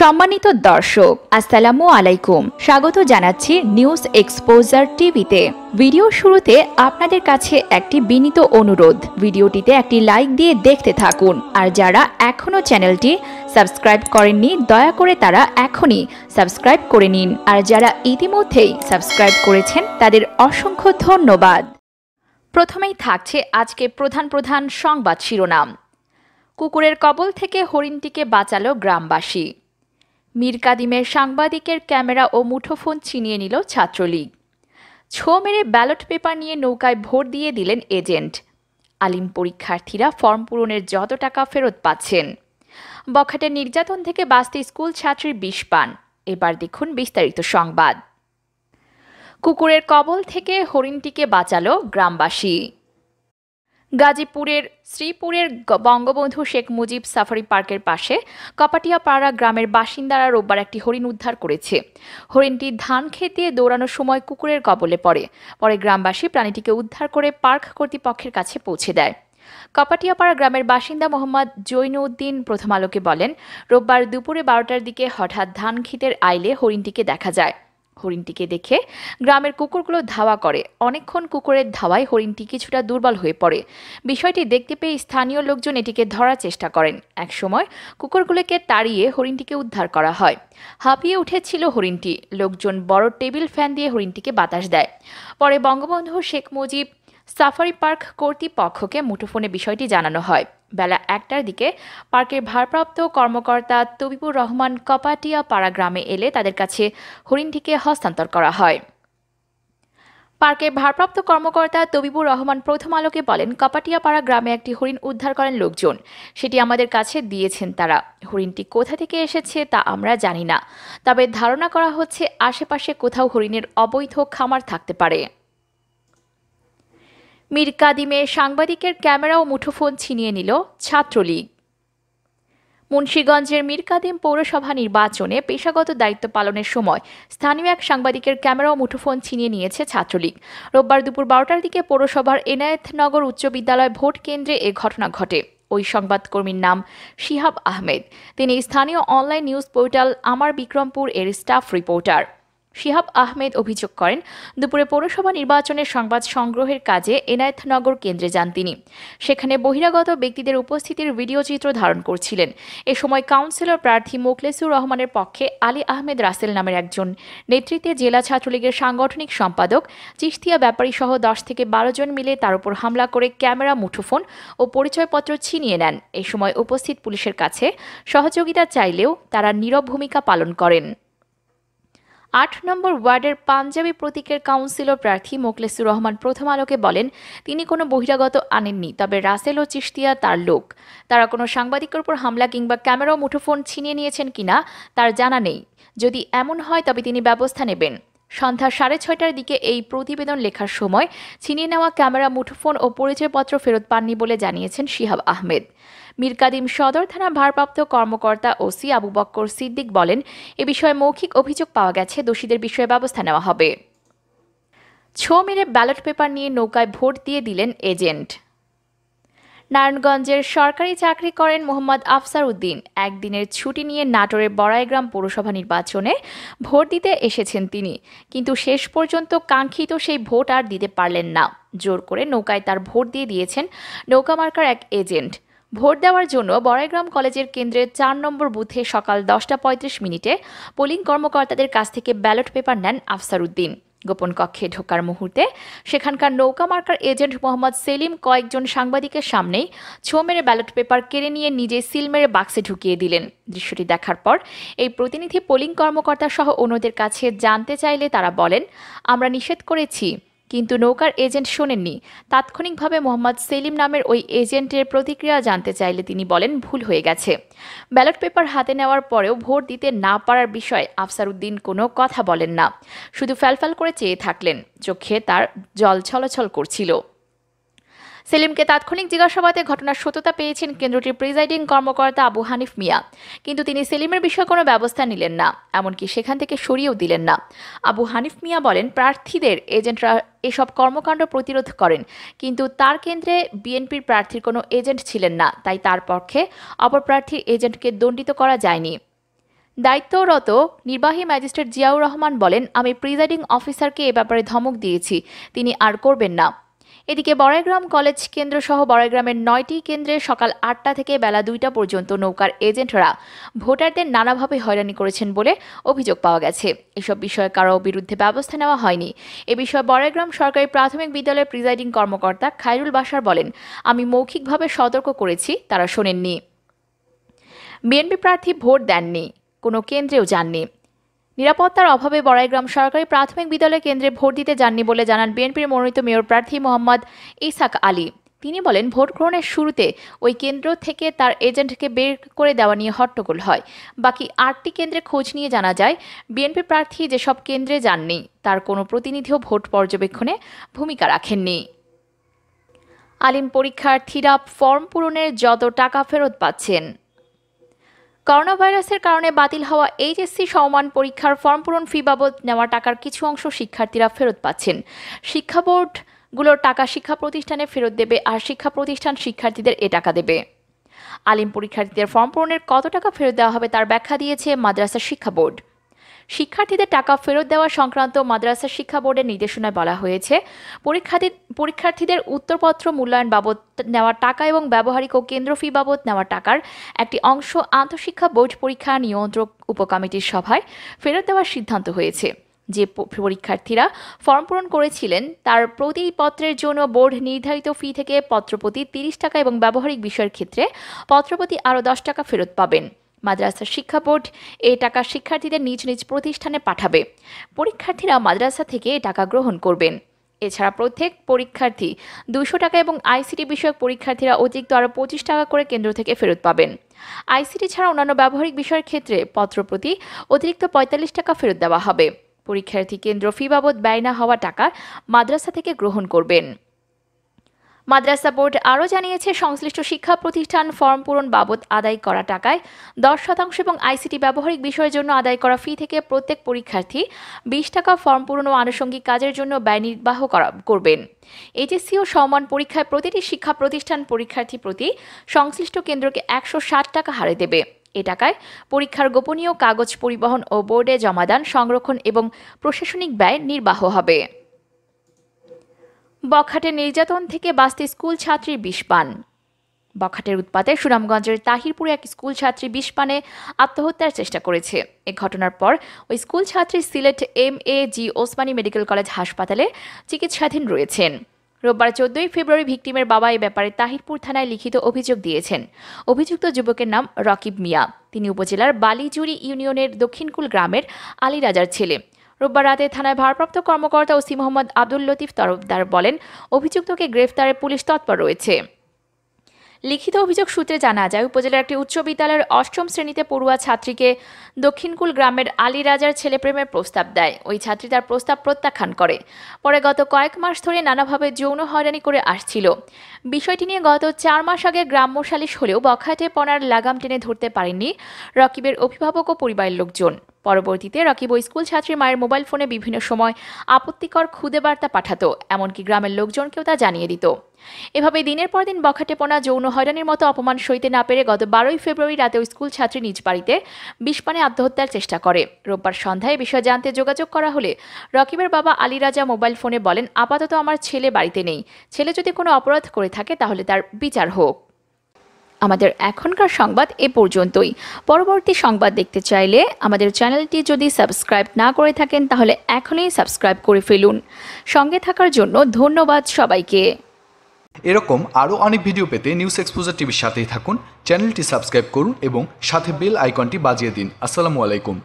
সম্মানিত দর্শক, আসসালামু আলাইকুম। স্বাগত জানাচ্ছি নিউজ এক্সপোজার টিভিতে। ভিডিও শুরুতে আপনাদের কাছে একটি বিনীত অনুরোধ। ভিডিওটিতে একটি লাইক দিয়ে দেখতে থাকুন। আর যারা এখনও চ্যানেলটি সাবস্ক্রাইব করেননি, দয়া করে তারা এখনই সাবস্ক্রাইব করে নিন। আর যারা ইতিমধ্যেই সাবস্ক্রাইব করেছেন, তাদের অসংখ্য ধন্যবাদ। প্রথমেই থাকছে আজকে প্রধান প্রধান সংবাদ শিরোনাম। কুকুরের কবল থেকে হরিণটিকে বাঁচালো গ্রামবাসী। মীর কাদিমের সাংবাদিকের ক্যামেরা ও মুঠোফোন ছিনিয়ে নিল ছাত্রলীগ। ছো মেরে ব্যালট পেপার নিয়ে নৌকায় ভোট দিয়ে দিলেন এজেন্ট। আলিম পরীক্ষার্থীরা ফর্ম পূরণের যত টাকা ফেরত পাচ্ছেন। বখাটের নির্যাতন থেকে বাঁচতে স্কুল ছাত্রীর বিষ পান। এবার দেখুন বিস্তারিত সংবাদ। কুকুরের কবল থেকে হরিণটিকে বাঁচালো গ্রামবাসী। গাজীপুরের শ্রীপুরের বঙ্গবন্ধু শেখ মুজিব সাফারি পার্কের পাশে কপাটিয়াপাড়া গ্রামের বাসিন্দারা রোববার একটি হরিণ উদ্ধার করেছে। হরিণটি ধান খেতে দৌড়ানোর সময় কুকুরের কবলে পড়ে। পরে গ্রামবাসী প্রাণীটিকে উদ্ধার করে পার্ক কর্তৃপক্ষের কাছে পৌঁছে দেয়। কপাটিয়াপাড়া গ্রামের বাসিন্দা মোহাম্মদ জৈনুদ্দিন প্রথম আলোকে বলেন, রোববার দুপুরে বারোটার দিকে হঠাৎ ধান ক্ষেতের আইলে হরিণটিকে দেখা যায়। হরিণটিকে দেখে গ্রামের কুকুরগুলো ধাওয়া করে। অনেকক্ষণ কুকুরের ধাওয়ায় হরিণটি কিছুটা দুর্বল হয়ে পড়ে। বিষয়টি দেখতে পেয়ে স্থানীয় লোকজন এটিকে ধরার চেষ্টা করেন। একসময় কুকুরগুলোকে তাড়িয়ে হরিণটিকে উদ্ধার করা হয়। হাঁপিয়ে উঠেছিল হরিণটি। লোকজন বড় টেবিল ফ্যান দিয়ে হরিণটিকে বাতাস দেয়। পরে বঙ্গবন্ধু শেখ মুজিব সাফারি পার্ক কর্তৃপক্ষকে মুঠোফোনে বিষয়টি জানানো হয়। বেলা একটার দিকে পার্কের ভারপ্রাপ্ত কর্মকর্তা তবিবুর রহমান কপাটিয়া পাড়া গ্রামে এলে তাদের কাছে হরিণটিকে হস্তান্তর করা হয়। পার্কের ভারপ্রাপ্ত কর্মকর্তা তবিবুর রহমান প্রথম আলোকে বলেন, কপাটিয়াপাড়া গ্রামে একটি হরিণ উদ্ধার করেন লোকজন। সেটি আমাদের কাছে দিয়েছেন তারা। হরিণটি কোথা থেকে এসেছে তা আমরা জানি না। তবে ধারণা করা হচ্ছে, আশেপাশে কোথাও হরিণের অবৈধ খামার থাকতে পারে। মীর কাদিমে সাংবাদিকের ক্যামেরা ও মুঠোফোন ছিনিয়ে নিল ছাত্রলীগ। মুন্সীগঞ্জের মীর কাদিম পৌরসভা নির্বাচনে পেশাগত দায়িত্ব পালনের সময় স্থানীয় এক সাংবাদিকের ক্যামেরা ও মুঠোফোন ছিনিয়ে নিয়েছে ছাত্রলীগ। রোববার দুপুর বারোটার দিকে পৌরসভার এনায়েতনগর উচ্চ বিদ্যালয় ভোট কেন্দ্রে এ ঘটনা ঘটে। ওই সংবাদকর্মীর নাম শিহাব আহমেদ। তিনি স্থানীয় অনলাইন নিউজ পোর্টাল আমার বিক্রমপুর এর স্টাফ রিপোর্টার। শিহাব আহমেদ অভিযোগ করেন, দুপুরে পৌরসভা নির্বাচনের সংবাদ সংগ্রহের কাজে এনায়েতনগর কেন্দ্রে যান তিনি। সেখানে বহিরাগত ব্যক্তিদের উপস্থিতির ভিডিও চিত্র ধারণ করছিলেন। এ সময় কাউন্সিলর প্রার্থী মোকলেসুর রহমানের পক্ষে আলী আহমেদ রাসেল নামের একজন নেতৃত্বে জেলা ছাত্রলীগের সাংগঠনিক সম্পাদক চিস্তিয়া ব্যাপারী সহ দশ থেকে বারো জন মিলে তার উপর হামলা করে ক্যামেরা, মুঠোফোন ও পরিচয়পত্র ছিনিয়ে নেন। এ সময় উপস্থিত পুলিশের কাছে সহযোগিতা চাইলেও তারা নীরব ভূমিকা পালন করেন। আট নম্বর ওয়ার্ডের পাঞ্জাবি প্রতীকের কাউন্সিলর প্রার্থী মোকলেসুর রহমান প্রথম আলোকে বলেন, তিনি কোনো বহিরাগত আনেননি, তবে রাসেল ও চিস্তিয়া তার লোক। তারা কোনো সাংবাদিকের উপর হামলা কিংবা ক্যামেরা মুঠোফোন ছিনিয়ে নিয়েছেন কিনা, তার জানা নেই। যদি এমন হয়, তবে তিনি ব্যবস্থা নেবেন। সন্ধ্যা সাড়ে ছয়টার দিকে এই প্রতিবেদন লেখার সময় ছিনিয়ে নেওয়া ক্যামেরা, মুঠোফোন ও পরিচয়পত্র ফেরত পাননি বলে জানিয়েছেন শিহাব আহমেদ। মীর কাদিম সদর থানা ভারপ্রাপ্ত কর্মকর্তা ওসি আবু বক্কর সিদ্দিক বলেন, এ বিষয়ে মৌখিক অভিযোগ পাওয়া গেছে, দোষীদের বিষয়ে ব্যবস্থা নেওয়া হবে। ছো মেরে ব্যালট পেপার নিয়ে নৌকায় ভোট দিয়ে দিলেন এজেন্ট। নারায়ণগঞ্জের সরকারি চাকরি করেন মোহাম্মদ আফসার উদ্দিন। একদিনের ছুটি নিয়ে নাটোরের বড়াইগ্রাম পৌরসভা নির্বাচনে ভোট দিতে এসেছেন তিনি। কিন্তু শেষ পর্যন্ত কাঙ্ক্ষিত সেই ভোট আর দিতে পারলেন না। জোর করে নৌকায় তার ভোট দিয়ে দিয়েছেন নৌকা মার্কার এক এজেন্ট। ভোট দেওয়ার জন্য বড়াইগ্রাম কলেজের কেন্দ্রের চার নম্বর বুথে সকাল দশটা পঁয়ত্রিশ মিনিটে পোলিং কর্মকর্তাদের কাছ থেকে ব্যালট পেপার নেন আফসার উদ্দিন। গোপন কক্ষে ঢোকার মুহূর্তে সেখানকার নৌকা মার্কার এজেন্ট মোহাম্মদ সেলিম কয়েকজন সাংবাদিকের সামনেই ছো মেরে ব্যালট পেপার কেড়ে নিয়ে নিজে সিল মেরে বাক্সে ঢুকিয়ে দিলেন। দৃশ্যটি দেখার পর এই প্রতিনিধি পোলিং কর্মকর্তা সহ অন্যদের কাছে জানতে চাইলে তারা বলেন, আমরা নিষেধ করেছি কিন্তু নৌকার এজেন্ট শোনেননি। তাৎক্ষণিকভাবে মোহাম্মদ সেলিম নামের ওই এজেন্টের প্রতিক্রিয়া জানতে চাইলে তিনি বলেন, ভুল হয়ে গেছে। ব্যালট পেপার হাতে নেওয়ার পরেও ভোট দিতে না পারার বিষয়ে আফসার উদ্দিন কোনো কথা বলেন না। শুধু ফ্যালফ্যাল করে চেয়ে থাকলেন। চোখে তার জল ছলছল করছিল। সেলিমকে তাৎক্ষণিক জিজ্ঞাসাবাদে ঘটনার সত্যতা পেয়েছেন কেন্দ্রটির প্রিজাইডিং কর্মকর্তা আবু হানিফ মিয়া। কিন্তু তিনি সেলিমের বিষয়ে কোনো ব্যবস্থা নিলেন না, এমনকি সেখান থেকে সরিয়েও দিলেন না। আবু হানিফ মিয়া বলেন, প্রার্থীদের এজেন্টরা এসব কর্মকাণ্ড প্রতিরোধ করেন, কিন্তু তার কেন্দ্রে বিএনপির প্রার্থীর কোনো এজেন্ট ছিলেন না, তাই তার পক্ষে অপর প্রার্থীর এজেন্টকে দণ্ডিত করা যায়নি। দায়িত্বরত নির্বাহী ম্যাজিস্ট্রেট জিয়াউর রহমান বলেন, আমি প্রিজাইডিং অফিসারকে এ ব্যাপারে ধমক দিয়েছি, তিনি আর করবেন না। এদিকে বড়াইগ্রাম কলেজ কেন্দ্র সহ বড়াইগ্রামের নয়টি কেন্দ্রে সকাল আটটা থেকে বেলা দুইটা পর্যন্ত নৌকার এজেন্টরা ভোটারদের নানাভাবে হয়রানি করেছেন বলে অভিযোগ পাওয়া গেছে। এসব বিষয়ে কারও বিরুদ্ধে ব্যবস্থা নেওয়া হয়নি। এ বিষয়ে বড়াইগ্রাম সরকারি প্রাথমিক বিদ্যালয়ের প্রিজাইডিং কর্মকর্তা খায়রুল বাসার বলেন, আমি মৌখিকভাবে সতর্ক করেছি, তারা শোনেননি। বিএনপি প্রার্থী ভোট দেননি, কোনো কেন্দ্রেও যাননি। নিরাপত্তার অভাবে বড়াইগ্রাম সরকারি প্রাথমিক বিদ্যালয় কেন্দ্রে ভোট দিতে যাননি বলে জানান বিএনপির মনোনীত মেয়র প্রার্থী মোহাম্মদ ইসাক আলী। তিনি বলেন, ভোট গ্রহণের শুরুতে ওই কেন্দ্র থেকে তার এজেন্টকে বের করে দেওয়া নিয়ে হট্টগোল হয়। বাকি আটটি কেন্দ্রে খোঁজ নিয়ে জানা যায়, বিএনপি প্রার্থী যেসব কেন্দ্রে যাননি, তার কোনো প্রতিনিধিও ভোট পর্যবেক্ষণে ভূমিকা রাখেননি। আলিম পরীক্ষার্থীরা ফর্ম পূরণের যত টাকা ফেরত পাচ্ছেন। করোনা ভাইরাসের কারণে বাতিল হওয়া এইচএসসি সমমান পরীক্ষার ফর্ম পূরণ ফি বাবদ নেওয়া টাকার কিছু অংশ শিক্ষার্থীরা ফেরত পাচ্ছেন। শিক্ষা বোর্ড বোর্ডগুলোর টাকা শিক্ষা প্রতিষ্ঠানে ফেরত দেবে আর শিক্ষা প্রতিষ্ঠান শিক্ষার্থীদের এ টাকা দেবে। আলিম পরীক্ষার্থীদের ফর্ম পূরণের কত টাকা ফেরত দেওয়া হবে তার ব্যাখ্যা দিয়েছে মাদ্রাসা শিক্ষা বোর্ড। শিক্ষার্থীদের টাকা ফেরত দেওয়া সংক্রান্ত মাদ্রাসা শিক্ষা বোর্ডের নির্দেশনায় বলা হয়েছে পরীক্ষার্থী পরীক্ষার্থীদের উত্তরপত্র মূল্যায়ন বাবদ নেওয়া টাকা এবং ব্যবহারিক ও কেন্দ্র ফি বাবদ নেওয়া টাকার একটি অংশ আন্তঃশিক্ষা বোর্ড পরীক্ষা নিয়ন্ত্রক উপকমিটির সভায় ফেরত দেওয়ার সিদ্ধান্ত হয়েছে। যে পরীক্ষার্থীরা ফর্ম পূরণ করেছিলেন, তার প্রতি পত্রের জন্য বোর্ড নির্ধারিত ফি থেকে পত্রপ্রতি তিরিশ টাকা এবং ব্যবহারিক বিষয়ের ক্ষেত্রে পত্রপ্রতি আরও দশ টাকা ফেরত পাবেন। মাদ্রাসা শিক্ষা বোর্ড এই টাকা শিক্ষার্থীদের নিজ নিজ প্রতিষ্ঠানে পাঠাবে। পরীক্ষার্থীরা মাদ্রাসা থেকে টাকা গ্রহণ করবেন। এছাড়া প্রত্যেক পরীক্ষার্থী দুশো টাকা এবং আইসিটি বিষয়ক পরীক্ষার্থীরা অতিরিক্ত আরও পঁচিশ টাকা করে কেন্দ্র থেকে ফেরত পাবেন। আইসিটি ছাড়া অন্যান্য ব্যবহারিক বিষয়ের ক্ষেত্রে পত্রপ্রতি অতিরিক্ত পঁয়তাল্লিশ টাকা ফেরত দেওয়া হবে। পরীক্ষার্থী কেন্দ্র ফি বাবদ ব্যয় না হওয়া টাকা মাদ্রাসা থেকে গ্রহণ করবেন। মাদ্রাসা বোর্ড আরও জানিয়েছে, সংশ্লিষ্ট শিক্ষা প্রতিষ্ঠান ফর্ম পূরণ বাবদ আদায় করা টাকায় দশ শতাংশ এবং আইসিটি ব্যবহারিক বিষয়ের জন্য আদায় করা ফি থেকে প্রত্যেক পরীক্ষার্থী বিশ টাকা ফর্ম পূরণ ও আনুষঙ্গিক কাজের জন্য ব্যয় নির্বাহ করা করবেন। এইচএসসি ও সমান পরীক্ষায় প্রতিটি শিক্ষা প্রতিষ্ঠান পরীক্ষার্থী প্রতি সংশ্লিষ্ট কেন্দ্রকে একশো ষাট টাকা হারে দেবে। এ টাকায় পরীক্ষার গোপনীয় কাগজ পরিবহন ও বোর্ডে জমাদান সংরক্ষণ এবং প্রশাসনিক ব্যয় নির্বাহ হবে। বখাটে নির্যাতন থেকে বাঁচতে স্কুল ছাত্রীর বিষ পান। বখাটের উৎপাতে সুনামগঞ্জের তাহিরপুরে এক স্কুল ছাত্রী বিষ পানে আত্মহত্যার চেষ্টা করেছে। এ ঘটনার পর ওই স্কুল ছাত্রী Sylhet M A G Osmani medical college হাসপাতালে চিকিৎসাধীন রয়েছেন। রোববার চোদ্দই ফেব্রুয়ারি ভিকটিমের বাবা এ ব্যাপারে তাহিরপুর থানায় লিখিত অভিযোগ দিয়েছেন। অভিযুক্ত যুবকের নাম রকিব মিয়া। তিনি উপজেলার বালিজুরি ইউনিয়নের দক্ষিণকুল গ্রামের আলী রাজার ছেলে। রোববার রাতে থানায় ভারপ্রাপ্ত কর্মকর্তা ওসি মোহাম্মদ আব্দুল লতিফ তরফদার বলেন, অভিযুক্তকে গ্রেফতারে পুলিশ তৎপর রয়েছে। লিখিত অভিযোগ সূত্রে জানা যায়, উপজেলার একটি উচ্চ বিদ্যালয়ের অষ্টম শ্রেণীতে পড়ুয়া ছাত্রীকে দক্ষিণকুল গ্রামের আলী রাজার ছেলে প্রেমের প্রস্তাব দেয়। ওই ছাত্রী তার প্রস্তাব প্রত্যাখ্যান করে। পরে গত কয়েক মাস ধরে নানাভাবে যৌন হয়রানি করে আসছিল। বিষয়টি নিয়ে গত চার মাস আগে গ্রাম্য সালিশ হলেও বখাটে পনার লাগাম টেনে ধরতে পারেননি রকিবের অভিভাবক ও পরিবারের লোকজন। পরবর্তীতে রকিব ওই স্কুল ছাত্রীর মায়ের মোবাইল ফোনে বিভিন্ন সময় আপত্তিকর খুদে বার্তা পাঠাতো, এমনকি গ্রামের লোকজনকেও তা জানিয়ে দিত। এভাবে দিনের পর দিন বখাটেপনা, যৌন হয়রানির মতো অপমান সইতে না পেরে গত বারোই ফেব্রুয়ারি রাতে ওই স্কুল ছাত্রী নিজ বাড়িতে বিষপানে আত্মহত্যার চেষ্টা করে। রোববার সন্ধ্যায় বিষয় জানতে যোগাযোগ করা হলে রকিবের বাবা আলী রাজা মোবাইল ফোনে বলেন, আপাতত আমার ছেলে বাড়িতে নেই। ছেলে যদি কোনো অপরাধ করে থাকে তাহলে তার বিচার হোক। আমাদের এখনকার সংবাদ এ পর্যন্তই। পরবর্তী সংবাদ দেখতে চাইলে আমাদের চ্যানেলটি যদি সাবস্ক্রাইব না করে থাকেন, তাহলে এখনই সাবস্ক্রাইব করে ফেলুন। সঙ্গে থাকার জন্য ধন্যবাদ সবাইকে। এরকম আরও অনেক ভিডিও পেতে নিউজ এক্সপোজার টিভির সাথেই থাকুন, চ্যানেলটি সাবস্ক্রাইব করুন এবং সাথে বেল আইকনটি বাজিয়ে দিন। আসসালামু আলাইকুম।